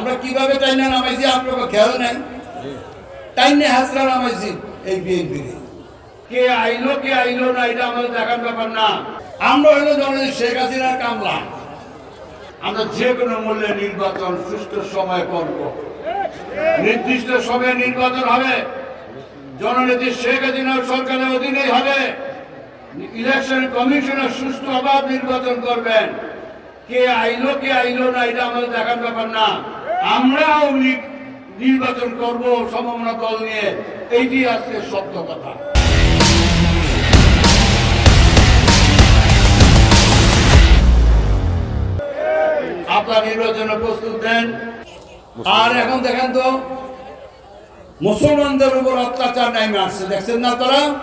আমরা কীভাবে টাইনা নামাইছি? আপনাকে খেয়াল নেন। টাইনে হাসরা নামাইছি। এই বিএনপি কে আইলো কে আইলো না এটা আমাদের দেখার ব্যাপার না। আমরা হলো জনগণ শেখ হাসিনার কামলা। আমরা যে কোনো মূল্যে নির্বাচন সুস্থ সময় করব। নির্দিষ্ট সময়ে নির্বাচন হবে। জননীতি শেখ হাসিনার সরকারের অধীনেই হবে। ইলেকশন কমিশনের সুস্থ অভাব নির্বাচন করবেন। কে আইলো কে আইলো না এটা আমাদের দেখার ব্যাপার না। আমরাও নি- নির্বাচন করব, সমমনা দল নিয়ে। এইটি আজকে সত্য কথা। আপনার নির্বাচনে প্রস্তুত দেন। আর এখন দেখেন তো, মুসলমানদের উপর অত্যাচার নামে আসছে। দেখছেন না তারা?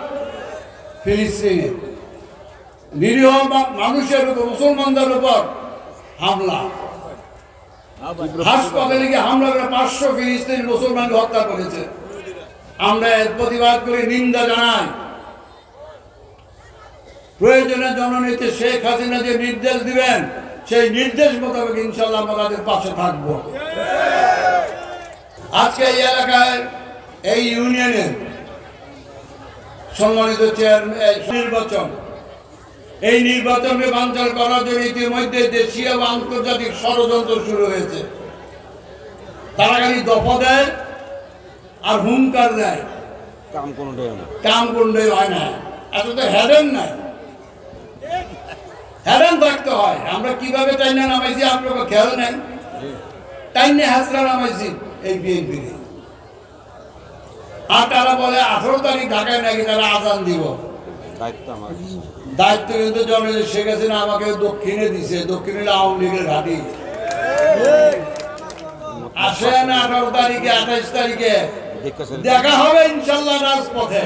ফিলিস্তিনে। নিরীহ মানুষের উপর, মুসলমানদের উপর হামলা। হাসপাতালে গিয়ে হামলা করে পাঁচশো মুসলমানকে হত্যা করেছে। আমরা এর প্রতিবাদ করে, নিন্দা জানাই। জননীতি শেখ হাসিনা যে নির্দেশ দিবেন, সেই নির্দেশ মোতাবেক ইনশাল্লাহ আমরা তাদের পাশে থাকব। আজকে এই এলাকায়, এই ইউনিয়নের সম্মানিত চেয়ারম্যান নির্বাচন এই নির্বাচনকে বাঞ্চাল করার জন্য ইতিমধ্যে দেশীয় বা আন্তর্জাতিক ষড়যন্ত্র শুরু হয়েছে। তারা খালি দফা দেয় আর হুঙ্কার দেয়। কাম কোনোটাই না। কাম করলে হয় না। এত তো হেরেন নাই। হেরেন থাকতে হয়। আমরা কীভাবে টাইনে নামাইছি আপনাকে খেয়াল নেন। টাইনে হাসরা নামাইছি এই বিএনপি আর তারা বলে আঠারো তারিখ ঢাকায় নাকি তারা আজান দিব। দায়িত্ব কিন্তু শেখ হাসিনা আমাকে দক্ষিণে দিছে দক্ষিণে আওয়ামী লীগের ঘাটি। আসেন আঠারো তারিখে আঠাইশ তারিখে। দেখা হবে ইনশাল্লাহ রাজপথে।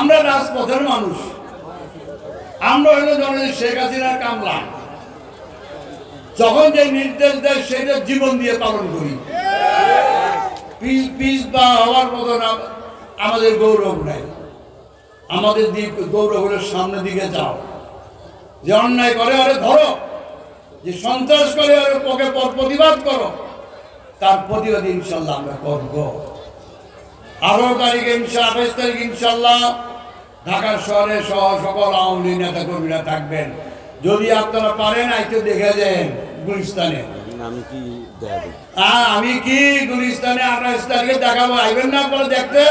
আমরা রাজপথের মানুষ। আমরা হলো জনগণ শেখ হাসিনার কামলা। যখন যে নির্দেশ দেয় সেটা জীবন দিয়ে পালন করি। পিস পিস বা হওয়ার মতো না। আমাদের গৌরব নাই। আমাদের দিক, গৌরব হলে সামনের দিকে যাও। যে অন্যায় করে আরে ধরো। যে সন্ত্রাস করে আরে পকে পর প্রতিবাদ করো। তার প্রতিবাদ ইনশাল্লাহ আমরা করব। আঠারো তারিখে ইনশা আঠাইশ তারিখ ইনশাল্লাহ ঢাকা শহরে সহ সকল আওয়ামী নেতা কর্মীরা থাকবেন। যদি আপনারা পারেন আইতে দেখে যান গুলিস্তানে। আমি কি গুলিস্তানে আপনার স্টারকে দেখাবো? আইবেন না আপনারা দেখতে?